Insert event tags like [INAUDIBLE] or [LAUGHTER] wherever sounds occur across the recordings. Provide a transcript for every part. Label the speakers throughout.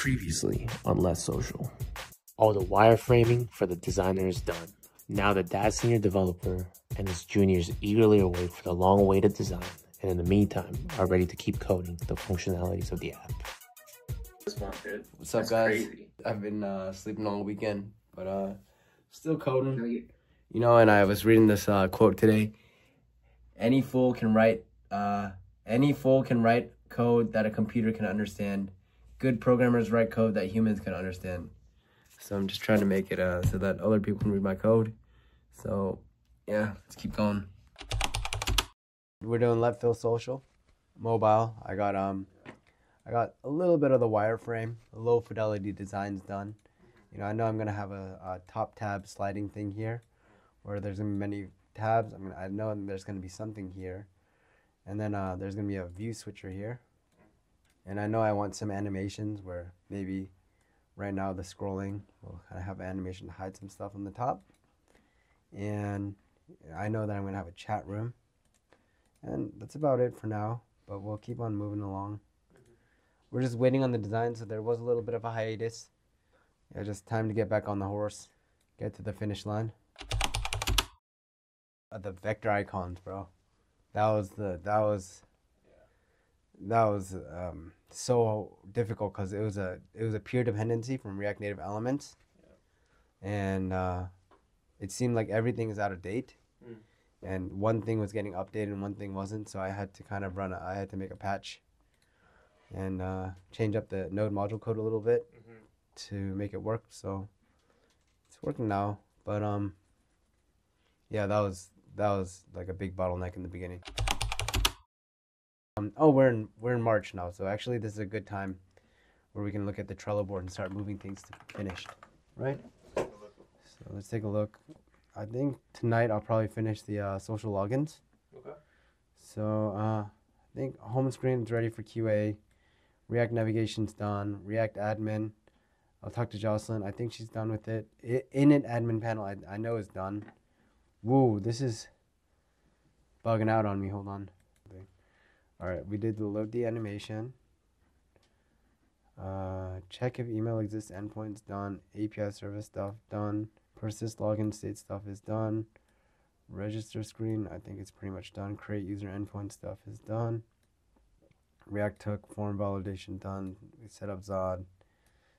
Speaker 1: Previously on Let Social.
Speaker 2: All the wireframing for the designer is done. Now the dad senior developer and his juniors eagerly await for the long-awaited design, and in the meantime are ready to keep coding the functionalities of the app.
Speaker 1: What's up,
Speaker 3: That's
Speaker 1: guys?
Speaker 3: crazy.
Speaker 1: I've been uh, sleeping all weekend, but uh, still coding. You know, and I was reading this uh, quote today. Any fool can write. Uh, any fool can write code that a computer can understand. Good programmers write code that humans can understand. So I'm just trying to make it uh, so that other people can read my code. So yeah, let's keep going. We're doing Let Phil Social, mobile. I got um, I got a little bit of the wireframe, low fidelity designs done. You know, I know I'm gonna have a, a top tab sliding thing here, where there's many tabs. I mean, I know there's gonna be something here, and then uh, there's gonna be a view switcher here. And I know I want some animations where maybe right now the scrolling will kind of have animation to hide some stuff on the top. And I know that I'm gonna have a chat room, and that's about it for now. But we'll keep on moving along. We're just waiting on the design, so there was a little bit of a hiatus. Yeah, just time to get back on the horse, get to the finish line. Uh, the vector icons, bro. That was the that was that was um, so difficult because it was a it was a pure dependency from React Native Elements, and uh, it seemed like everything is out of date,
Speaker 2: Mm.
Speaker 1: and one thing was getting updated and one thing wasn't. So I had to kind of run. A, I had to make a patch, and uh, change up the Node module code a little bit to make it work. So it's working now. But um, yeah, that was that was like a big bottleneck in the beginning. Um, oh, we're in we're in March now, so actually this is a good time where we can look at the Trello board and start moving things to finished, right? So let's take a look. I think tonight I'll probably finish the uh, social logins.
Speaker 2: Okay.
Speaker 1: So uh, I think home screen is ready for QA. React navigation's done. React admin. I'll talk to Jocelyn. I think she's done with it. In init admin panel. I, I know is done. Whoa, this is bugging out on me. Hold on. All right, we did the load the animation. Uh, check if email exists endpoints done. API service stuff done. Persist login state stuff is done. Register screen, I think it's pretty much done. Create user endpoint stuff is done. React hook form validation done. We set up Zod.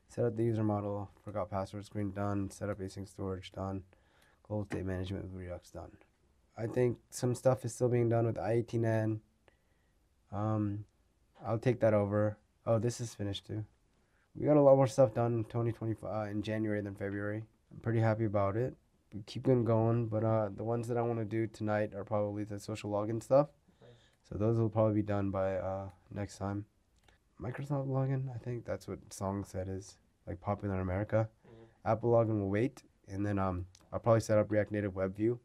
Speaker 1: Set up the user model. Forgot password screen done. Set up async storage done. Global state management with Redux done. I think some stuff is still being done with i18n. Um, I'll take that over. Oh, this is finished too. We got a lot more stuff done in 2025 uh, in January than February. I'm pretty happy about it. We keep on going, but uh, the ones that I want to do tonight are probably the social login stuff. So those will probably be done by uh, next time. Microsoft login, I think that's what Song said is like popular in America. Apple login will wait, and then um, I'll probably set up React Native Web View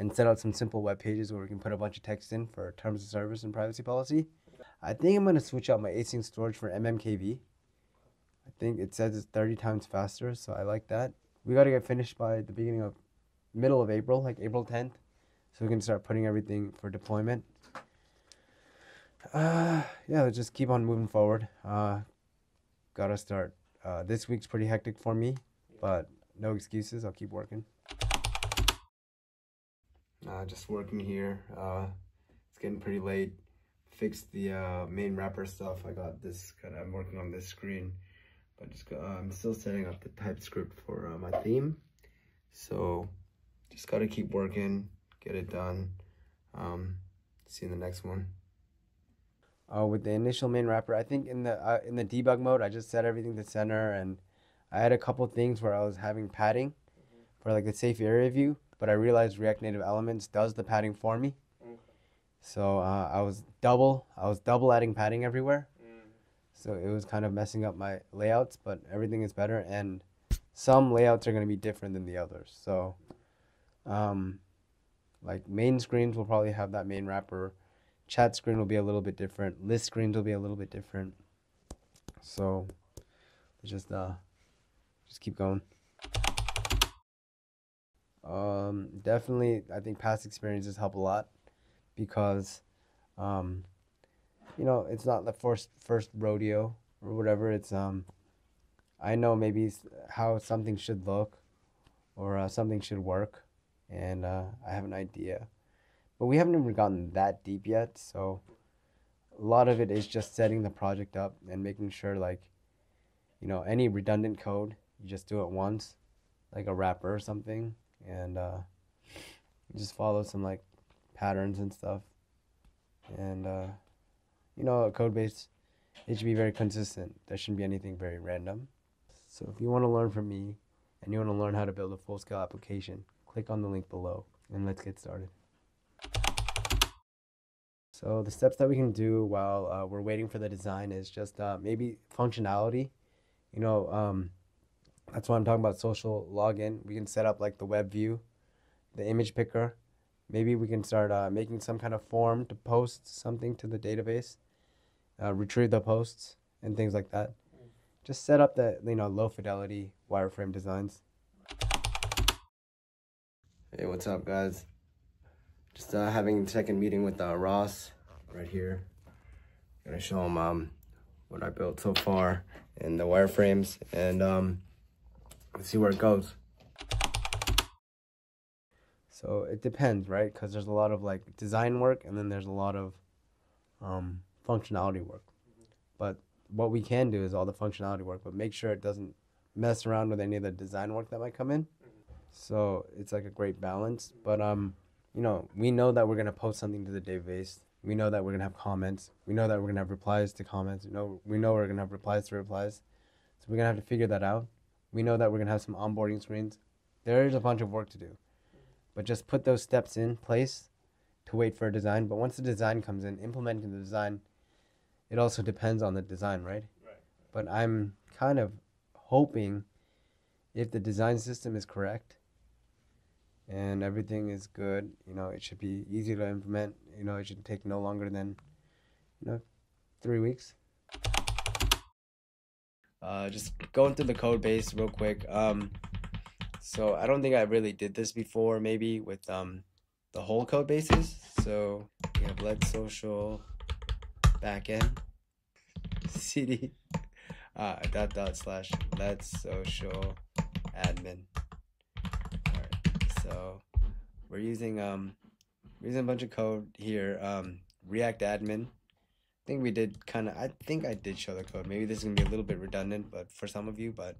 Speaker 1: and set out some simple web pages where we can put a bunch of text in for terms of service and privacy policy. I think I'm gonna switch out my async storage for MMKV. I think it says it's 30 times faster, so I like that. We gotta get finished by the beginning of middle of April, like April 10th, so we can start putting everything for deployment. Uh, yeah, let's just keep on moving forward. Uh, gotta start. Uh, this week's pretty hectic for me, but no excuses. I'll keep working. Uh, just working here. Uh, it's getting pretty late. Fixed the uh, main wrapper stuff. I got this kind of. I'm working on this screen, but just got, uh, I'm still setting up the TypeScript for uh, my theme. So just gotta keep working, get it done. Um, see you in the next one. Oh, with the initial main wrapper, I think in the uh, in the debug mode, I just set everything to center, and I had a couple things where I was having padding for like the safe area view, but I realized React Native Elements does the padding for me. So uh, I was double, I was double adding padding everywhere. So it was kind of messing up my layouts, but everything is better, and some layouts are going to be different than the others. So, um, like main screens will probably have that main wrapper. Chat screen will be a little bit different. List screens will be a little bit different. So, just uh, just keep going. Um, definitely, I think past experiences help a lot because, um, you know, it's not the first first rodeo or whatever. It's um, I know maybe how something should look, or uh, something should work, and uh, I have an idea, but we haven't even gotten that deep yet. So a lot of it is just setting the project up and making sure like, you know, any redundant code you just do it once, like a wrapper or something, and uh, just follow some like patterns and stuff, and uh, you know, a code base it should be very consistent. There shouldn't be anything very random. So if you want to learn from me and you want to learn how to build a full scale application, click on the link below and let's get started. So the steps that we can do while uh, we're waiting for the design is just uh, maybe functionality. You know, um, that's why I'm talking about social login. We can set up like the web view, the image picker. Maybe we can start uh, making some kind of form to post something to the database uh, retrieve the posts and things like that. Just set up the you know low fidelity wireframe designs. Hey, what's up, guys? Just uh, having a second meeting with uh, Ross right here. Gonna show him um what I built so far and the wireframes and um see where it goes. So it depends, right? Because there's a lot of like design work and then there's a lot of um, functionality work. But what we can do is all the functionality work, but make sure it doesn't mess around with any of the design work that might come in. So it's like a great balance. But um, you know, we know that we're gonna post something to the database. We know that we're gonna have comments. We know that we're gonna have replies to comments. You know, we know we're gonna have replies to replies. So we're gonna have to figure that out. We know that we're gonna have some onboarding screens. There is a bunch of work to do, but just put those steps in place to wait for a design. But once the design comes in, implementing the design, it also depends on the design, right?
Speaker 2: Right.
Speaker 1: But I'm kind of hoping if the design system is correct and everything is good, you know, it should be easy to implement. You know, it should take no longer than, you know, three weeks. Uh, just going through the code base real quick. Um, so I don't think I really did this before, maybe with um, the whole code bases. So we have let social backend [LAUGHS] cd uh, dot dot slash let social admin. Alright, so we're using um we're using a bunch of code here. Um, React admin. Think we did kind of. I think I did show the code. Maybe this is gonna be a little bit redundant, but for some of you, but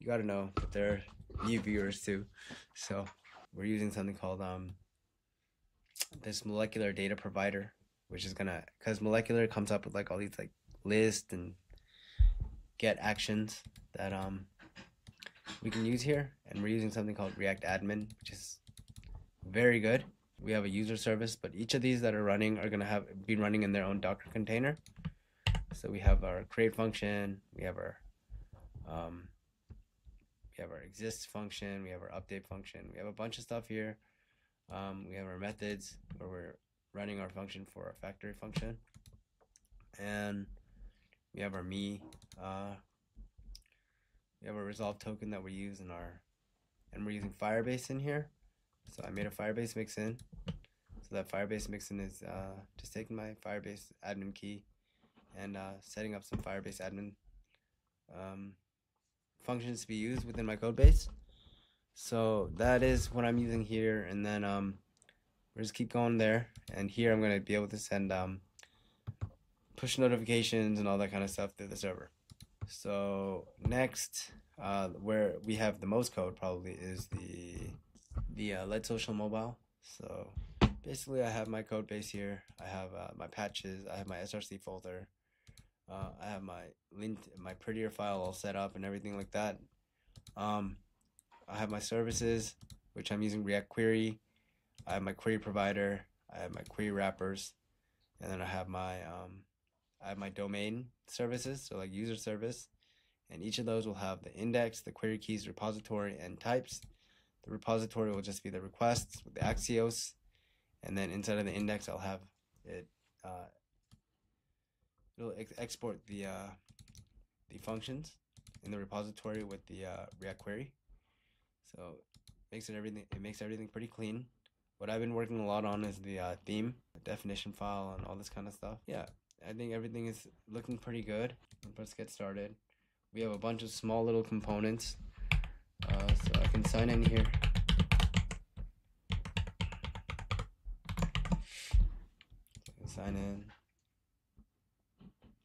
Speaker 1: you gotta know that there are new viewers too. So we're using something called um this Moleculer data provider, which is gonna because Moleculer comes up with like all these like lists and get actions that um we can use here, and we're using something called React admin, which is very good. We have a user service, but each of these that are running are gonna have be running in their own Docker container. So we have our create function, we have our um, we have our exist function, we have our update function, we have a bunch of stuff here. Um, we have our methods where we're running our function for our factory function, and we have our me. Uh, we have a resolve token that we use in our, and we're using Firebase in here. So I made a Firebase mixin. So that Firebase mixin is uh, just taking my Firebase admin key and uh, setting up some Firebase admin um, functions to be used within my code base. So that is what I'm using here, and then um, we'll just keep going there. And here I'm gonna be able to send um, push notifications and all that kind of stuff through the server. So next, uh, where we have the most code probably is the the uh, Let Social Mobile. So basically, I have my code base here. I have uh, my patches. I have my SRC folder. Uh, I have my lint, my prettier file all set up and everything like that. Um, I have my services, which I'm using React Query. I have my query provider. I have my query wrappers, and then I have my um, I have my domain services, so like user service, and each of those will have the index, the query keys, repository, and types. The repository will just be the requests with the Axios, and then inside of the index, I'll have it. Uh, it'll ex- export the uh, the functions in the repository with the uh, React query. So makes it everything. It makes everything pretty clean. What I've been working a lot on is the uh, theme, the definition file, and all this kind of stuff. Yeah. I think everything is looking pretty good. Let's get started. We have a bunch of small little components. Uh, so sign in here. sign in.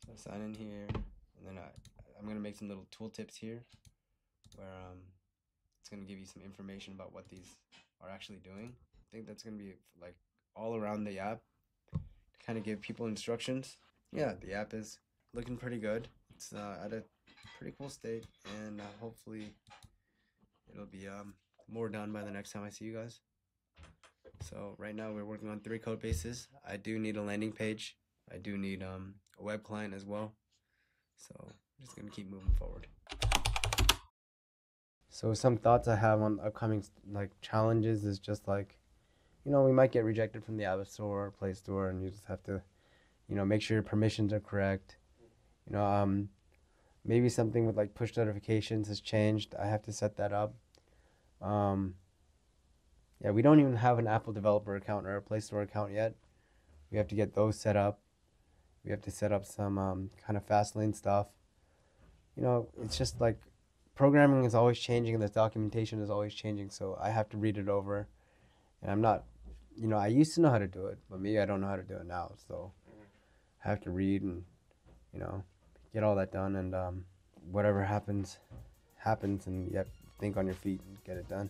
Speaker 1: So sign in here, and then I, I'm gonna make some little tooltips here, where um, it's gonna give you some information about what these are actually doing. I think that's gonna be like all around the app to kind of give people instructions. Yeah, the app is looking pretty good. It's uh, at a pretty cool state, and uh, hopefully it'll be um, more done by the next time I see you guys. So right now we're working on three code bases. I do need a landing page. I do need um, a web client as well. So I'm just gonna keep moving forward. So some thoughts I have on upcoming like challenges is just like, you know, we might get rejected from the App Store or Play Store, and you just have to, you know, make sure your permissions are correct. You know, um, maybe something with like push notifications has changed. I have to set that up. Um, yeah, we don't even have an Apple developer account or a Play Store account yet. We have to get those set up. We have to set up some um, kind of fast lane stuff. You know, it's just like programming is always changing and the documentation is always changing. So I have to read it over. And I'm not, you know, I used to know how to do it, but maybe I don't know how to do it now. So I have to read and, you know, get all that done. And um, whatever happens, happens. And you think on your feet and get it done.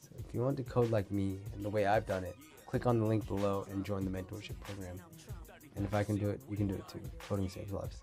Speaker 1: So if you want to code like me and the way I've done it, click on the link below and join the mentorship program. And if I can do it, you can do it too. Coding saves lives.